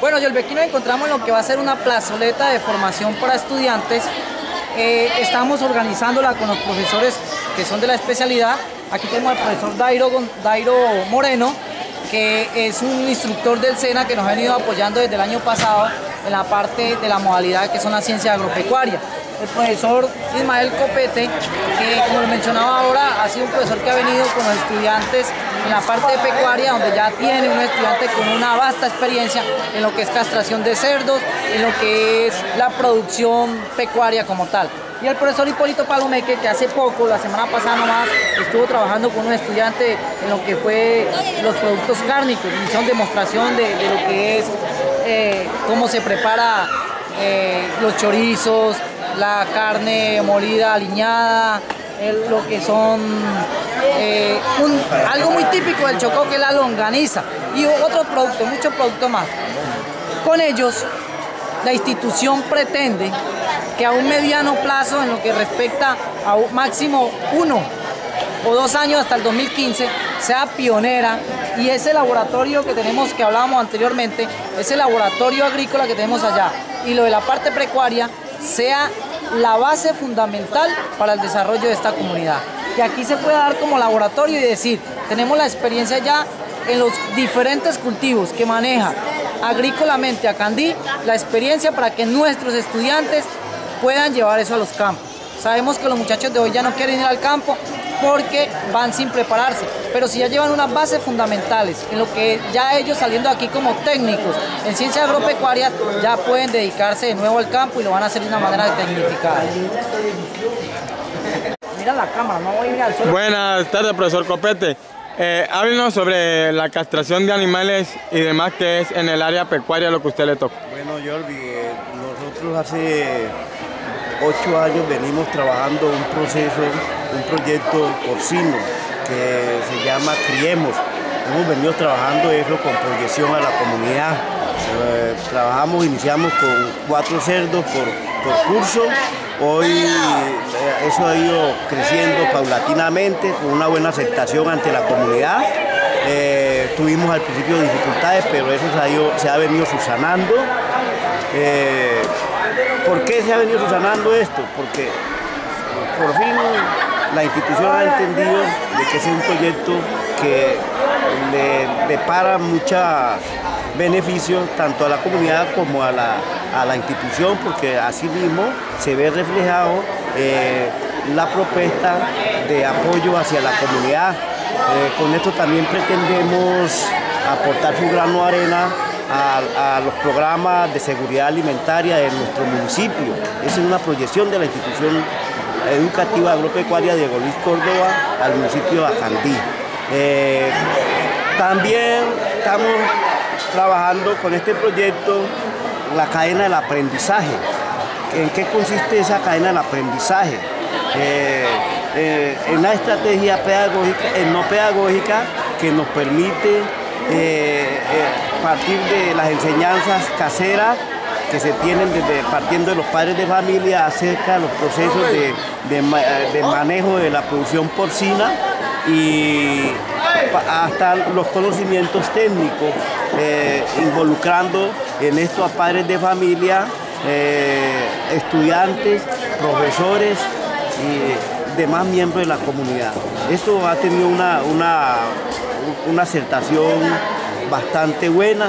Bueno, yo el nos encontramos en lo que va a ser una plazoleta de formación para estudiantes. Eh, estamos organizándola con los profesores que son de la especialidad. Aquí tenemos al profesor Dairo, Dairo Moreno, que es un instructor del SENA que nos ha venido apoyando desde el año pasado en la parte de la modalidad que son las ciencias agropecuarias el profesor Ismael Copete, que como lo mencionaba ahora, ha sido un profesor que ha venido con los estudiantes en la parte pecuaria, donde ya tiene un estudiante con una vasta experiencia en lo que es castración de cerdos, en lo que es la producción pecuaria como tal. Y el profesor Hipólito Palomeque, que hace poco, la semana pasada nomás, estuvo trabajando con un estudiante en lo que fue los productos cárnicos, hicieron demostración de, lo que es eh, cómo se prepara eh, los chorizos, la carne molida, aliñada, lo que son eh, algo muy típico del Chocó que es la longaniza y otros productos, muchos productos más. Con ellos, la institución pretende que a un mediano plazo, en lo que respecta a un máximo uno o dos años hasta el 2015, sea pionera y ese laboratorio que tenemos, que hablábamos anteriormente, ese laboratorio agrícola que tenemos allá y lo de la parte precuaria, sea la base fundamental para el desarrollo de esta comunidad. Que aquí se pueda dar como laboratorio y decir, tenemos la experiencia ya en los diferentes cultivos que maneja agrícolamente a Candí, la experiencia para que nuestros estudiantes puedan llevar eso a los campos. Sabemos que los muchachos de hoy ya no quieren ir al campo porque van sin prepararse, pero si ya llevan unas bases fundamentales en lo que ya ellos saliendo aquí como técnicos en ciencia agropecuaria ya pueden dedicarse de nuevo al campo y lo van a hacer de una manera tecnificada. Mira la cámara, no voy a ir al suelo. Buenas tardes, profesor Copete. Eh, háblenos sobre la castración de animales y demás que es en el área pecuaria lo que usted le toca. Bueno, Jordi, eh, nosotros hace ocho años venimos trabajando un proceso, un proyecto porcino que se llama Criemos. Hemos venido trabajando eso con proyección a la comunidad. Eh, trabajamos, iniciamos con cuatro cerdos por, curso. Hoy eh, eso ha ido creciendo paulatinamente con una buena aceptación ante la comunidad. Eh, tuvimos al principio dificultades, pero eso se ha, venido subsanando. ¿Por qué se ha venido subsanando esto? Porque por fin la institución ha entendido de que es un proyecto que le depara muchos beneficios tanto a la comunidad como a la, institución, porque así mismo se ve reflejado eh, la propuesta de apoyo hacia la comunidad. Eh, con esto también pretendemos aportar su grano de arena a, los programas de seguridad alimentaria de nuestro municipio. Esa es una proyección de la institución educativa agropecuaria Diego Luis Córdoba al municipio de Acandí. Eh, también estamos trabajando con este proyecto la cadena del aprendizaje. ¿En qué consiste esa cadena del aprendizaje? Eh, eh, en la estrategia pedagógica, no pedagógica que nos permite eh, eh, partir de las enseñanzas caseras que se tienen desde partiendo de los padres de familia acerca de los procesos de, manejo de la producción porcina y hasta los conocimientos técnicos, eh, involucrando en esto a padres de familia, estudiantes, profesores y demás miembros de la comunidad. Esto ha tenido una una acertación bastante buena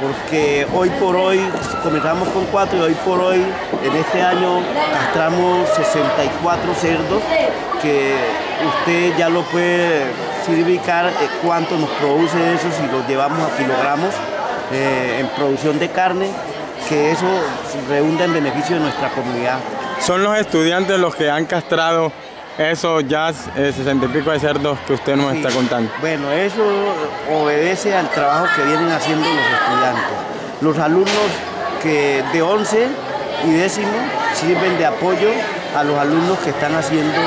porque hoy por hoy comenzamos con cuatro y hoy por hoy en este año castramos 64 cerdos que usted ya lo puede significar eh, cuánto nos produce eso si los llevamos a kilogramos eh, en producción de carne que eso redunda en beneficio de nuestra comunidad. Son los estudiantes los que han castrado eso ya es 60 y pico de cerdos que usted nos está contando. Bueno, eso obedece al trabajo que vienen haciendo los estudiantes. Los alumnos que de 11 y décimo sirven de apoyo a los alumnos que están haciendo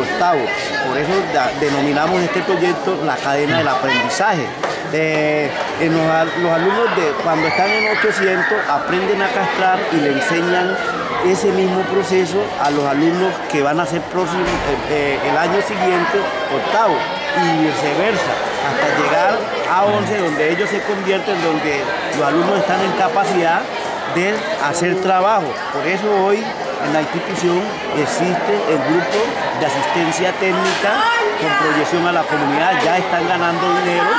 octavo. Por eso denominamos este proyecto la cadena del aprendizaje. Eh, los, alumnos de cuando están en 800 aprenden a castrar y le enseñan ese mismo proceso a los alumnos que van a ser próximos eh, eh, el año siguiente octavo y viceversa. hasta llegar a 11, donde ellos se convierten, donde los alumnos están en capacidad de hacer trabajo. Por eso hoy en la institución existe el grupo de asistencia técnica con proyección a la comunidad, ya están ganando dinero,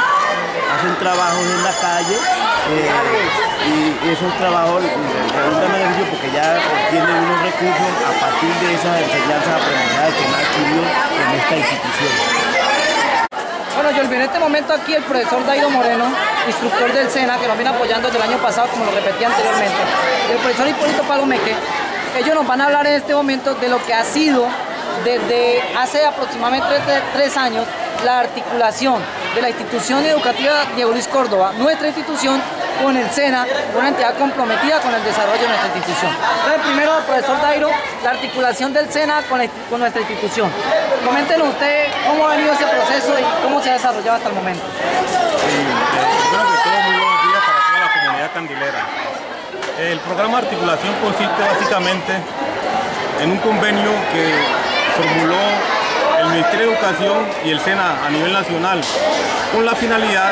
hacen trabajos en la calle eh, y esos trabajos redundan beneficio porque ya tienen unos recursos a partir de esa enseñanza aprendizaje que han adquirido en esta institución. Bueno, yo en este momento aquí el profesor Dairo Moreno, instructor del SENA, que nos viene apoyando desde el año pasado, como lo repetí anteriormente, y el profesor Hipólito Palomeque, ellos nos van a hablar en este momento de lo que ha sido desde hace aproximadamente tres años la articulación de la institución educativa Diego Luis Córdoba, nuestra institución, con el SENA, una entidad comprometida con el desarrollo de nuestra institución. Entonces, primero, profesor Dairo, la articulación del SENA con, nuestra institución. Coméntenos usted cómo ha venido ese proceso y cómo se ha desarrollado hasta el momento. Sí, eh, muy buenos días para toda la comunidad candilera. El programa de articulación consiste básicamente en un convenio que formuló el Ministerio de Educación y el SENA a nivel nacional con la finalidad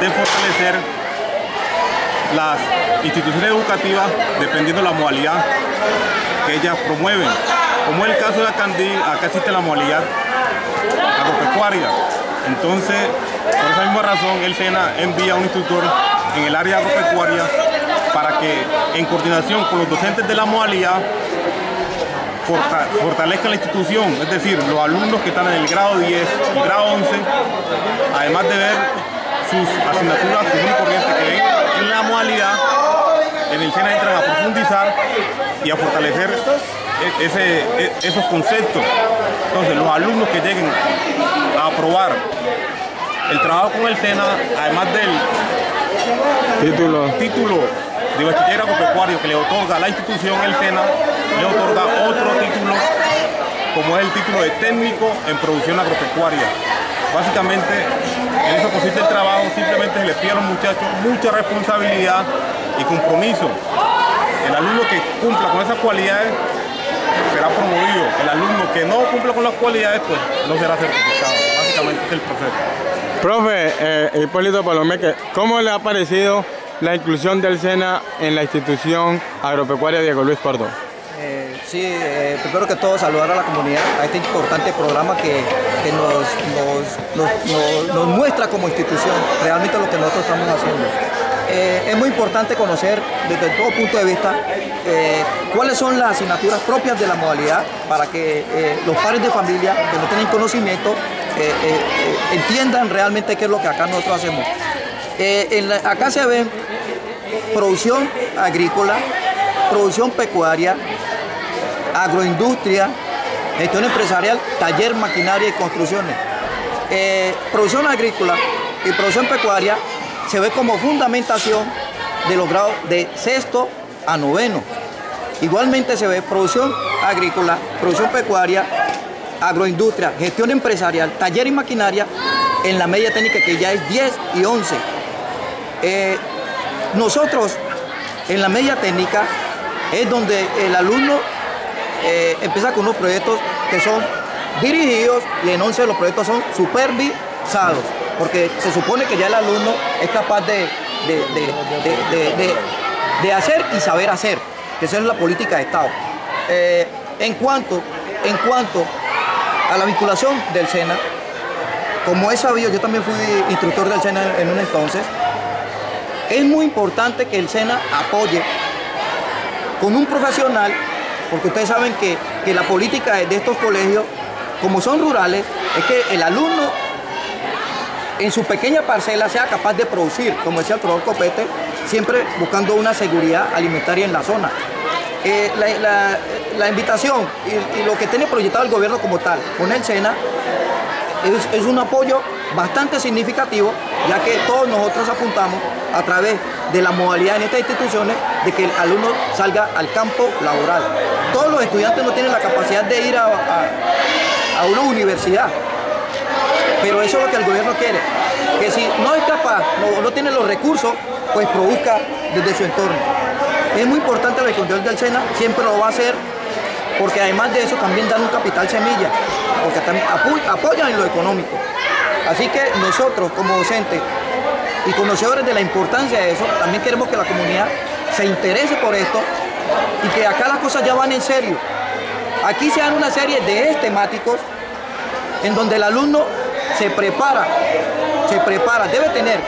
de fortalecer las instituciones educativas dependiendo de la modalidad que ellas promueven. Como es el caso de Acandí, acá existe la modalidad agropecuaria. Entonces, por esa misma razón, el SENA envía a un instructor en el área agropecuaria para que en coordinación con los docentes de la modalidad fortalezcan la institución, es decir, los alumnos que están en el grado 10 y grado 11, además de ver sus asignaturas común corriente que ven en la modalidad, en el SENA entran a profundizar y a fortalecer e-, ese, esos conceptos. Entonces, los alumnos que lleguen a aprobar el trabajo con el SENA, además del título, título de bachiller agropecuario que le otorga la institución el SENA, le otorga otro título como es el título de técnico en producción agropecuaria. Básicamente, en eso consiste el trabajo, simplemente se les pide a los muchachos mucha responsabilidad y compromiso. El alumno que cumpla con esas cualidades será promovido. El alumno que no cumpla con las cualidades, pues no será certificado. Básicamente es el proceso. Profe, eh, Hipólito Palomeque, ¿cómo le ha parecido la inclusión del SENA en la institución agropecuaria Diego Luis Córdoba? Eh, sí, eh, primero que todo saludar a la comunidad, a este importante programa que, nos, nos, muestra como institución realmente lo que nosotros estamos haciendo. Eh, es muy importante conocer desde todo punto de vista cuáles son las asignaturas propias de la modalidad para que los padres de familia que no tienen conocimiento entiendan realmente qué es lo que acá nosotros hacemos. acá se ve producción agrícola, producción pecuaria, agroindustria, gestión empresarial, taller, maquinaria y construcciones. Eh, producción agrícola y producción pecuaria se ve como fundamentación de los grados de sexto a noveno. Igualmente se ve producción agrícola, producción pecuaria, agroindustria, gestión empresarial, taller y maquinaria en la media técnica que ya es 10 y 11. Eh, nosotros en la media técnica es donde el alumno eh, empieza con unos proyectos que son dirigidos y en 11 los proyectos son supervisados, porque se supone que ya el alumno es capaz de, de, hacer y saber hacer, que esa es la política de Estado. Eh, en, cuanto, en cuanto a la vinculación del SENA, como he sabido, yo también fui instructor del SENA en un entonces, es muy importante que el SENA apoye con un profesional, porque ustedes saben que, la política de estos colegios, como son rurales, es que el alumno en su pequeña parcela sea capaz de producir, como decía el profesor Copete, siempre buscando una seguridad alimentaria en la zona. Eh, la, invitación y, lo que tiene proyectado el gobierno como tal con el SENA es, un apoyo bastante significativo, ya que todos nosotros apuntamos a través de la modalidad en estas instituciones de que el alumno salga al campo laboral. Todos los estudiantes no tienen la capacidad de ir a, una universidad, pero eso es lo que el gobierno quiere, que si no es capaz, no, no tiene los recursos, pues produzca desde su entorno. Es muy importante la control del SENA, siempre lo va a hacer, porque además de eso también dan un capital semilla, porque apoyan en lo económico. Así que nosotros como docentes y conocedores de la importancia de eso, también queremos que la comunidad se interese por esto y que acá las cosas ya van en serio. Aquí se dan una serie de temáticos en donde el alumno se prepara, se prepara, debe tener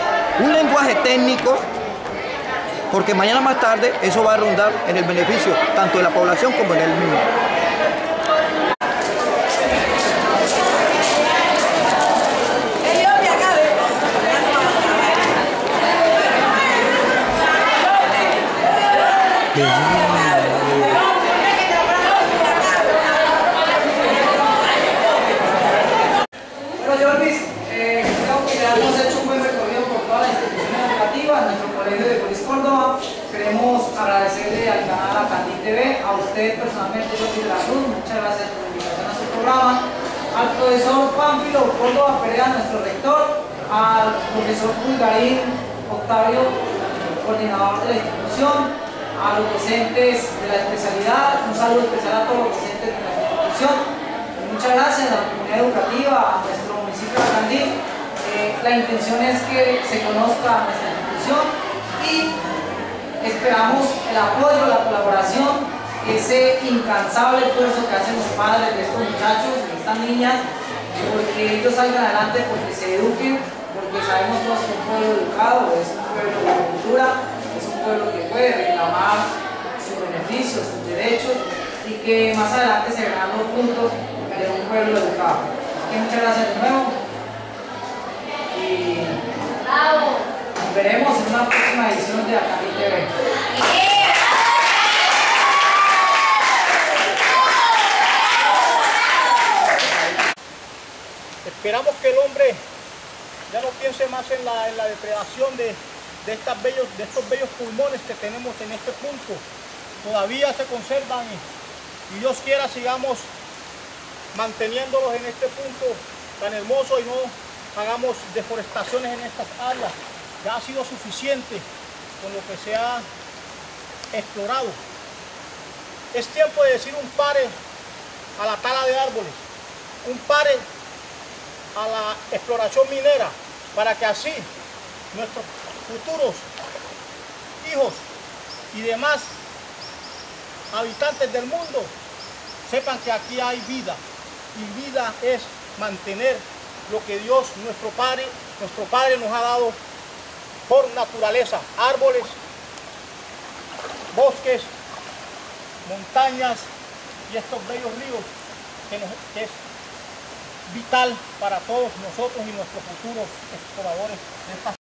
un lenguaje técnico, porque mañana más tarde eso va a rondar en el beneficio tanto de la población como en el mismo. Bueno, eh, creo que ya hemos hecho un buen recorrido por toda la institución educativa, nuestro colegio de Polis Córdoba. Queremos agradecerle al canal Acandí TV, a usted personalmente, Jorvis de la Cruz, muchas gracias por la invitación a su programa, al profesor Pánfilo Córdoba Perea, nuestro rector, al profesor Pulgarín Octavio, coordinador de la institución, a los docentes de la especialidad, un saludo especial a todos los docentes de la institución. Muchas gracias a la comunidad educativa, a nuestro municipio de Candil. Eh, la intención es que se conozca nuestra institución y esperamos el apoyo, la colaboración, ese incansable esfuerzo que hacen los padres de estos muchachos, de estas niñas, porque ellos salgan adelante, porque se eduquen, porque sabemos todos que un pueblo educado es un pueblo de cultura, es un pueblo que puede reclamar sus beneficios, sus derechos y que más adelante se verán los puntos de un pueblo educado. Que muchas gracias de nuevo y nos veremos en una próxima edición de Acadí TV. Esperamos que el hombre ya no piense más en la, en la depredación de, de, estas bellos, de estos bellos pulmones que tenemos en este punto. Todavía se conservan y, y Dios quiera sigamos manteniéndolos en este punto tan hermoso y no hagamos deforestaciones en estas áreas. Ya ha sido suficiente con lo que se ha explorado. Es tiempo de decir un pare a la tala de árboles, un pare a la exploración minera, para que así nuestros futuros hijos y demás habitantes del mundo sepan que aquí hay vida y vida es mantener lo que Dios, nuestro Padre, nuestro Padre nos ha dado por naturaleza, árboles, bosques, montañas y estos bellos ríos que, que es vital para todos nosotros y nuestros futuros exploradores de esta